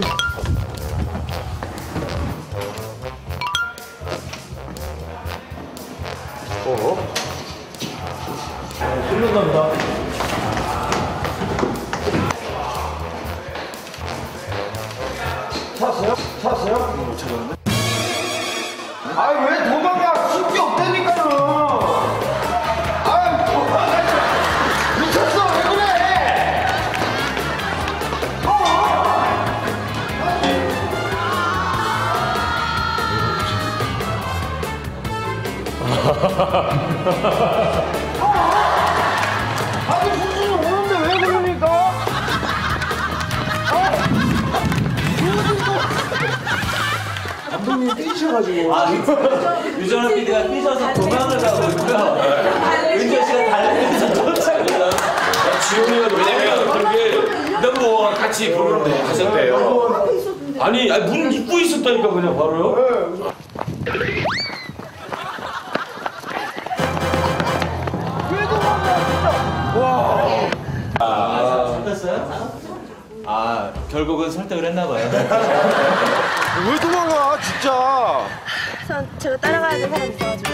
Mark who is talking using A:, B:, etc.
A: 좀 어? 뚫는답니다. 찾았어요? 찾았어요? 못 찾았는 아니 수준이 오는데 왜 그러니까? 감독님 삐지셔가지고
B: 유정환 PD가 삐져서 도망을 가고 있고요. 은재 씨가 달리면서 쫓아가요.
C: 지훈이가 왜냐면 그렇게 넘버 같이 부르는데 하셨대요. 아니, 아니 문 입고 있었다니까 그냥 바로요.
B: 잡 아 결국은 설득을 했나봐요.
A: 왜 도망가 진짜?
D: 전 제가 따라가야 될 사람 있어가지고.